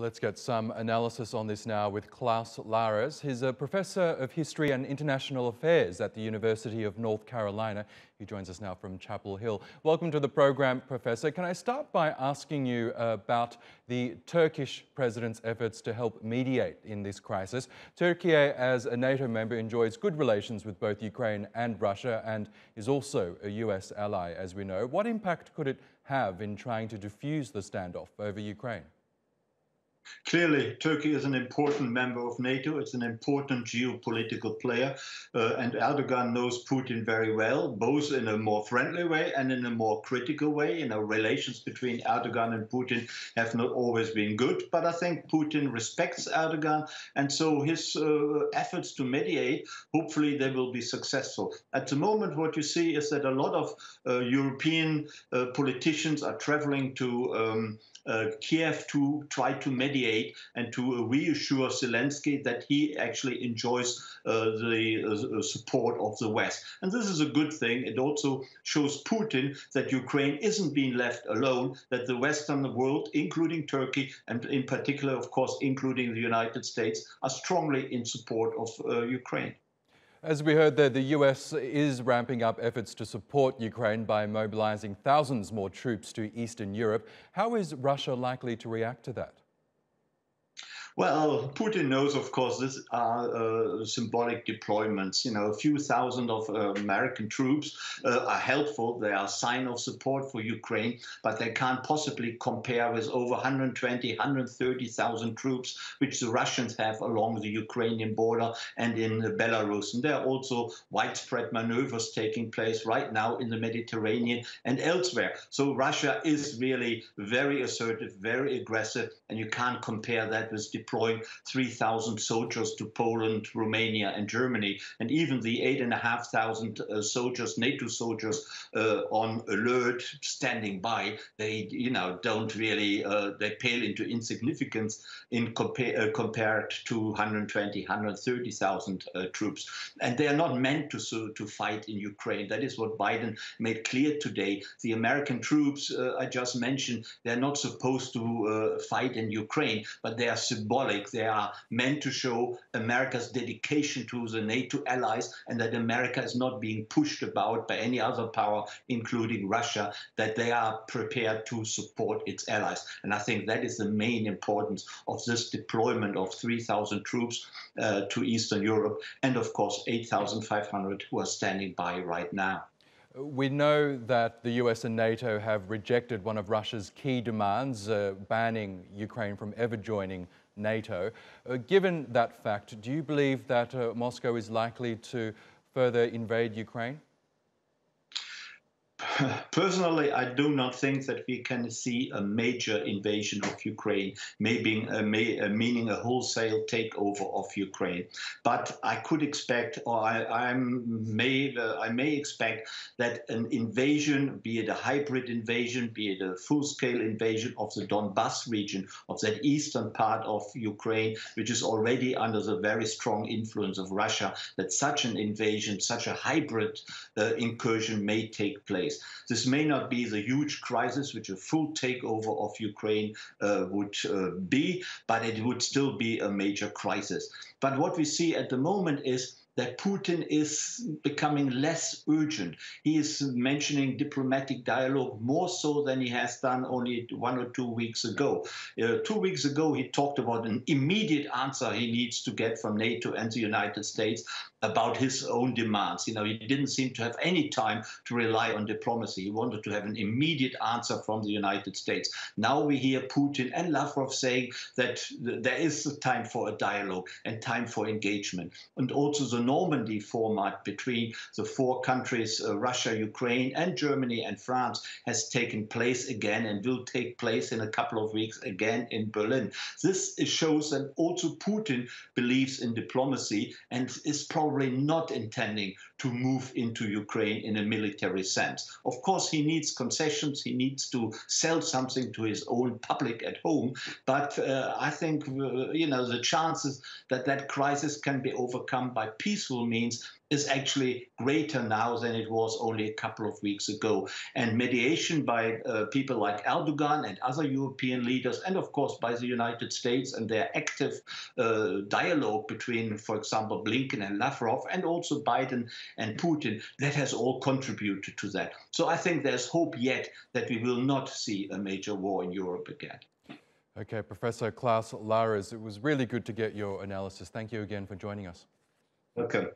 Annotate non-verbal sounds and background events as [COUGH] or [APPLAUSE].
Let's get some analysis on this now with Klaus Larres. He's a professor of history and international affairs at the University of North Carolina. He joins us now from Chapel Hill. Welcome to the program, Professor. Can I start by asking you about the Turkish president's efforts to help mediate in this crisis? Turkey, as a NATO member, enjoys good relations with both Ukraine and Russia and is also a US ally, as we know. What impact could it have in trying to diffuse the standoff over Ukraine? Clearly, Turkey is an important member of NATO. It's an important geopolitical player. Uh, and Erdogan knows Putin very well, both in a more friendly way and in a more critical way. You know, relations between Erdogan and Putin have not always been good. But I think Putin respects Erdogan. And so his uh, efforts to mediate, hopefully they will be successful. At the moment, what you see is that a lot of uh, European uh, politicians are traveling to um, Kiev to try to mediate and to reassure Zelensky that he actually enjoys uh, the uh, support of the West. And this is a good thing. It also shows Putin that Ukraine isn't being left alone, that the Western world, including Turkey, and in particular, of course, including the United States, are strongly in support of uh, Ukraine. As we heard there, the US is ramping up efforts to support Ukraine by mobilizing thousands more troops to Eastern Europe. How is Russia likely to react to that? Well, Putin knows, of course, these are uh, symbolic deployments. You know, a few thousand of uh, American troops uh, are helpful. They are a sign of support for Ukraine, but they can't possibly compare with over 120, 130,000 troops which the Russians have along the Ukrainian border and in Belarus. And there are also widespread maneuvers taking place right now in the Mediterranean and elsewhere. So Russia is really very assertive, very aggressive, and you can't compare that with deploying 3,000 soldiers to Poland, Romania, and Germany, and even the 8,500 uh, soldiers, NATO soldiers, uh, on alert, standing by, they, you know, don't really, uh, they pale into insignificance in compare, uh, compared to 120, 130,000 uh, troops. And they are not meant to, so, to fight in Ukraine. That is what Biden made clear today. The American troops uh, I just mentioned, they're not supposed to fight in Ukraine, but they are symbolic. They are meant to show America's dedication to the NATO allies and that America is not being pushed about by any other power, including Russia, that they are prepared to support its allies. And I think that is the main importance of this deployment of 3,000 troops uh, to Eastern Europe and, of course, 8,500 who are standing by right now. We know that the US and NATO have rejected one of Russia's key demands, uh, banning Ukraine from ever joining NATO. Uh, given that fact, do you believe that uh, Moscow is likely to further invade Ukraine? [LAUGHS] Personally, I do not think that we can see a major invasion of Ukraine, maybe uh, may, uh, meaning a wholesale takeover of Ukraine. But I could expect, or I, I may, uh, I may expect that an invasion, be it a hybrid invasion, be it a full-scale invasion of the Donbas region, of that eastern part of Ukraine, which is already under the very strong influence of Russia, that such an invasion, such a hybrid uh, incursion may take place. This may not be the huge crisis which a full takeover of Ukraine uh, would uh, be, but it would still be a major crisis. But what we see at the moment is that Putin is becoming less urgent. He is mentioning diplomatic dialogue more so than he has done only one or two weeks ago. Uh, two weeks ago, he talked about an immediate answer he needs to get from NATO and the United States about his own demands. You know, he didn't seem to have any time to rely on diplomacy. He wanted to have an immediate answer from the United States. Now we hear Putin and Lavrov saying that there is time for a dialogue and time for engagement. And also the Normandy format between the four countries, uh, Russia, Ukraine, and Germany and France, has taken place again and will take place in a couple of weeks again in Berlin. This shows that also Putin believes in diplomacy and is probably not intending to move into Ukraine in a military sense. Of course, he needs concessions, he needs to sell something to his own public at home, but uh, I think, uh, you know, the chances that that crisis can be overcome by peaceful means is actually greater now than it was only a couple of weeks ago. And mediation by uh, people like Erdogan and other European leaders, and of course by the United States and their active uh, dialogue between, for example, Blinken and Lavrov, and also Biden and Putin, that has all contributed to that. So I think there's hope yet that we will not see a major war in Europe again. Okay, Professor Klaus Larres, it was really good to get your analysis. Thank you again for joining us. Okay.